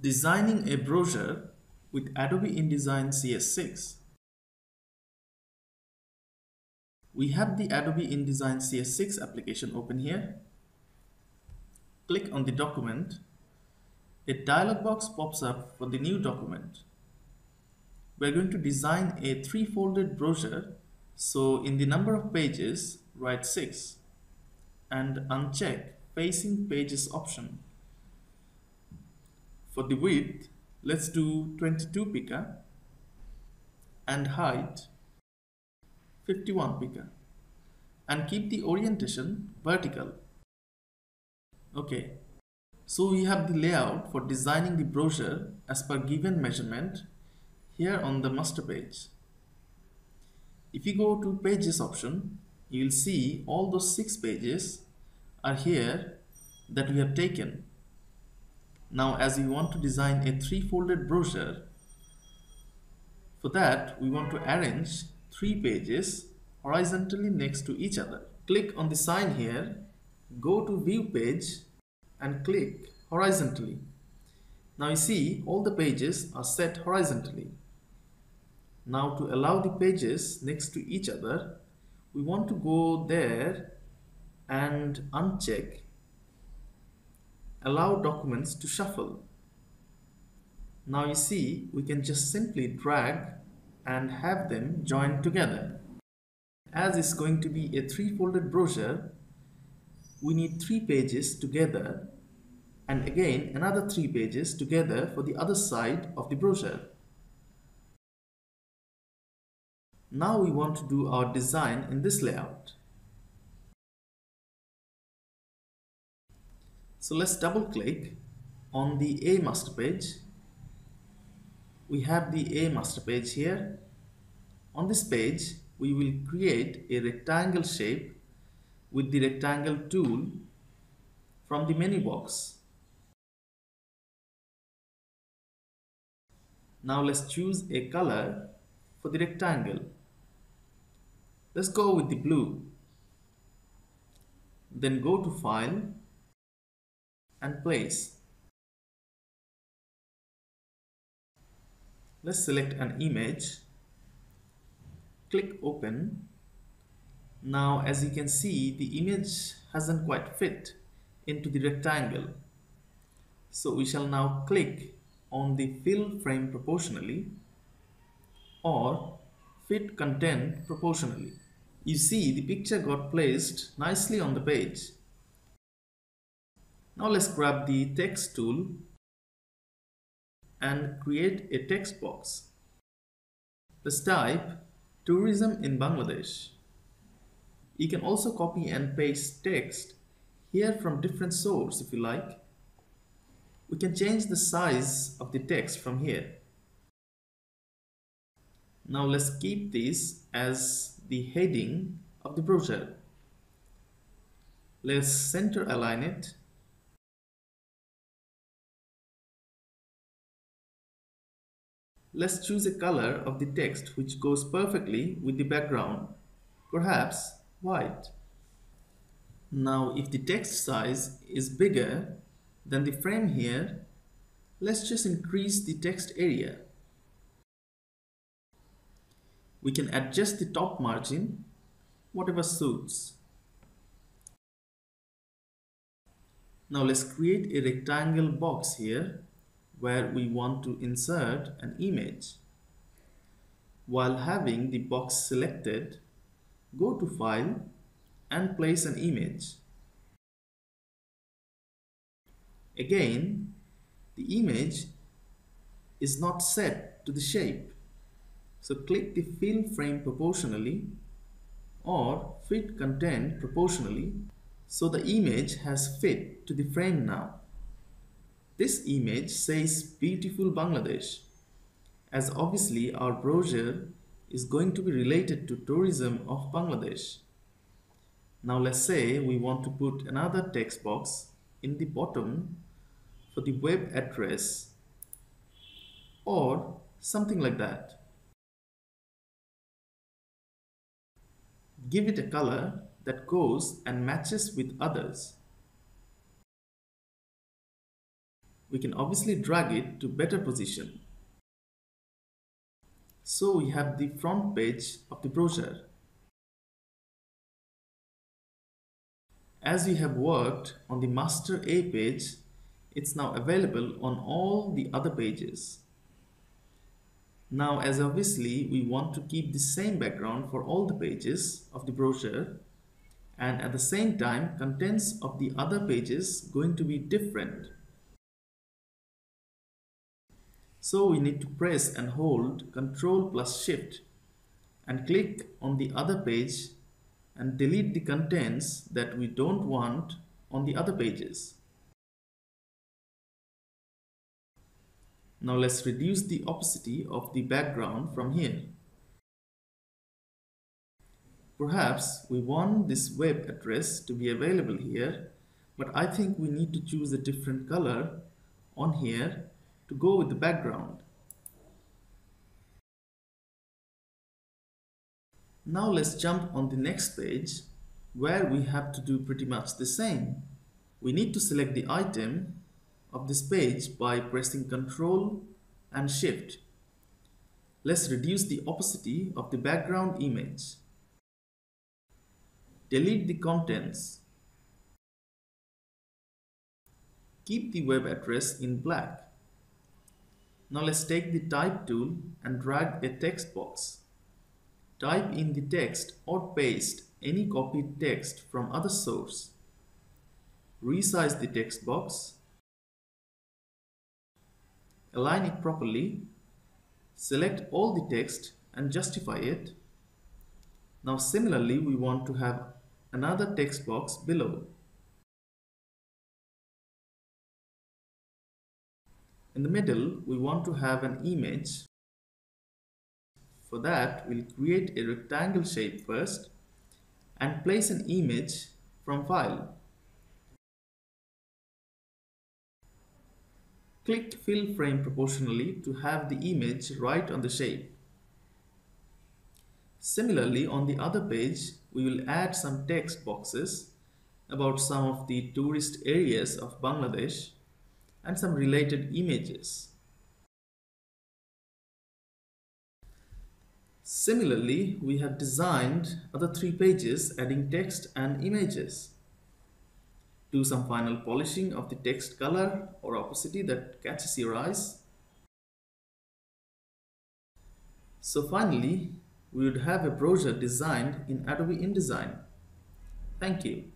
Designing a brochure with Adobe InDesign CS6. We have the Adobe InDesign CS6 application open here. Click on the document. A dialog box pops up for the new document. We're going to design a three-folded brochure. So in the number of pages, write 6 and uncheck facing pages option. For the width, let's do 22 pica and height 51 pica and keep the orientation vertical. Okay, so we have the layout for designing the brochure as per given measurement here on the master page. If you go to pages option, you will see all those six pages are here that we have taken now as we want to design a three-folded brochure, for that we want to arrange three pages horizontally next to each other. Click on the sign here, go to view page and click horizontally. Now you see all the pages are set horizontally. Now to allow the pages next to each other, we want to go there and uncheck allow documents to shuffle. Now you see we can just simply drag and have them joined together. As it's going to be a three-folded brochure, we need three pages together and again another three pages together for the other side of the brochure. Now we want to do our design in this layout. So let's double click on the A master page. We have the A master page here. On this page, we will create a rectangle shape with the rectangle tool from the menu box. Now let's choose a color for the rectangle. Let's go with the blue. Then go to File and place. Let's select an image. Click open. Now as you can see the image hasn't quite fit into the rectangle. So we shall now click on the fill frame proportionally or fit content proportionally. You see the picture got placed nicely on the page now let's grab the text tool and create a text box. Let's type tourism in Bangladesh. You can also copy and paste text here from different source if you like. We can change the size of the text from here. Now let's keep this as the heading of the brochure. Let's center align it Let's choose a color of the text which goes perfectly with the background, perhaps white. Now if the text size is bigger than the frame here, let's just increase the text area. We can adjust the top margin, whatever suits. Now let's create a rectangle box here where we want to insert an image. While having the box selected, go to File and place an image. Again, the image is not set to the shape. So click the fill frame proportionally or fit content proportionally so the image has fit to the frame now. This image says beautiful Bangladesh as obviously our brochure is going to be related to tourism of Bangladesh. Now let's say we want to put another text box in the bottom for the web address or something like that. Give it a color that goes and matches with others. We can obviously drag it to better position. So we have the front page of the brochure. As we have worked on the master A page, it's now available on all the other pages. Now as obviously we want to keep the same background for all the pages of the brochure and at the same time contents of the other pages going to be different. So we need to press and hold Ctrl plus Shift and click on the other page and delete the contents that we don't want on the other pages. Now let's reduce the opacity of the background from here. Perhaps we want this web address to be available here, but I think we need to choose a different color on here to go with the background. Now let's jump on the next page where we have to do pretty much the same. We need to select the item of this page by pressing Ctrl and Shift. Let's reduce the opacity of the background image. Delete the contents. Keep the web address in black. Now let's take the type tool and drag a text box. Type in the text or paste any copied text from other source. Resize the text box align it properly, select all the text and justify it. Now similarly, we want to have another text box below. In the middle, we want to have an image. For that, we'll create a rectangle shape first and place an image from file. Click Fill Frame proportionally to have the image right on the shape. Similarly, on the other page, we will add some text boxes about some of the tourist areas of Bangladesh and some related images. Similarly, we have designed other three pages adding text and images do some final polishing of the text color or opacity that catches your eyes. So finally, we would have a brochure designed in Adobe InDesign. Thank you.